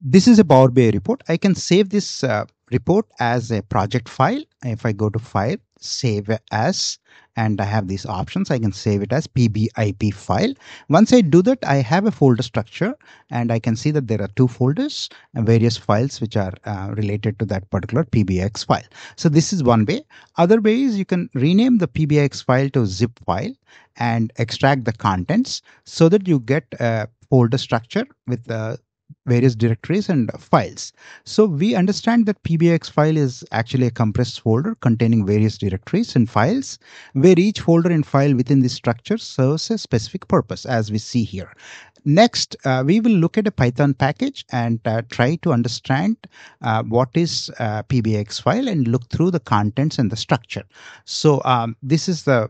this is a Power BI report. I can save this uh, report as a project file. If I go to file, save as, and I have these options, I can save it as PBIP file. Once I do that, I have a folder structure and I can see that there are two folders and various files which are uh, related to that particular PBIX file. So this is one way. Other way is you can rename the PBIX file to zip file and extract the contents so that you get a folder structure with the various directories and files. So we understand that PBIX file is actually a compressed folder containing various directories and files where each folder and file within this structure serves a specific purpose as we see here. Next, uh, we will look at a Python package and uh, try to understand uh, what is a PBIX file and look through the contents and the structure. So um, this is the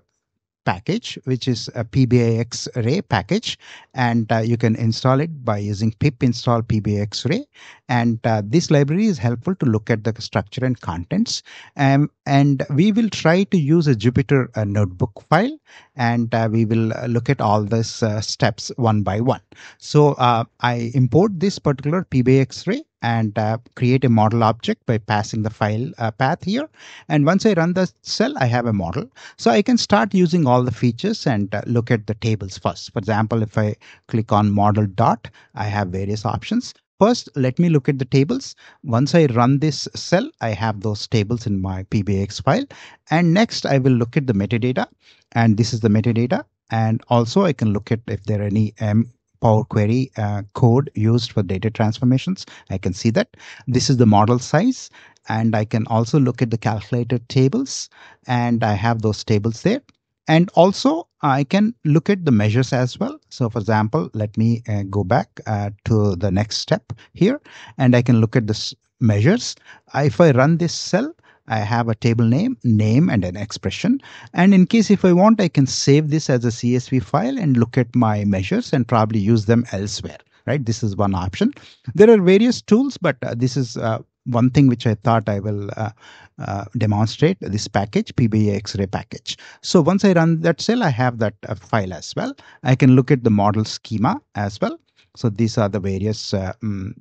package, which is a PBIX Ray package. And uh, you can install it by using pip install PBIX Ray. And uh, this library is helpful to look at the structure and contents. Um, and we will try to use a Jupyter uh, notebook file and uh, we will uh, look at all these uh, steps one by one. So I import this particular PBIXRay and uh, create a model object by passing the file uh, path here. And once I run the cell, I have a model. So I can start using all the features and uh, look at the tables first. For example, if I click on model dot, I have various options. First, let me look at the tables. Once I run this cell, I have those tables in my PBIX file. And next, I will look at the metadata. And this is the metadata. And also, I can look at if there are any um, Power Query uh, code used for data transformations. I can see that. This is the model size. And I can also look at the calculated tables. And I have those tables there. And also, I can look at the measures as well. So, for example, let me uh, go back uh, to the next step here. And I can look at the measures. If I run this cell, I have a table name, name, and an expression. And in case if I want, I can save this as a CSV file and look at my measures and probably use them elsewhere. Right? This is one option. There are various tools, but uh, this is uh, one thing which I thought I will uh, uh, demonstrate this package, PBIX-Ray package. So once I run that cell, I have that uh, file as well. I can look at the model schema as well. So these are the various um,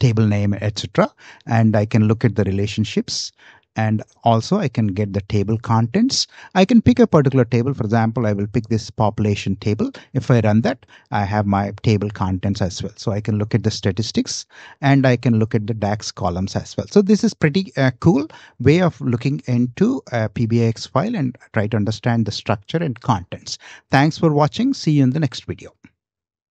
table name, etc. And I can look at the relationships and also I can get the table contents. I can pick a particular table. For example, I will pick this population table. If I run that, I have my table contents as well. So I can look at the statistics and I can look at the DAX columns as well. So this is pretty uh, cool way of looking into a PBIX file and try to understand the structure and contents. Thanks for watching. See you in the next video.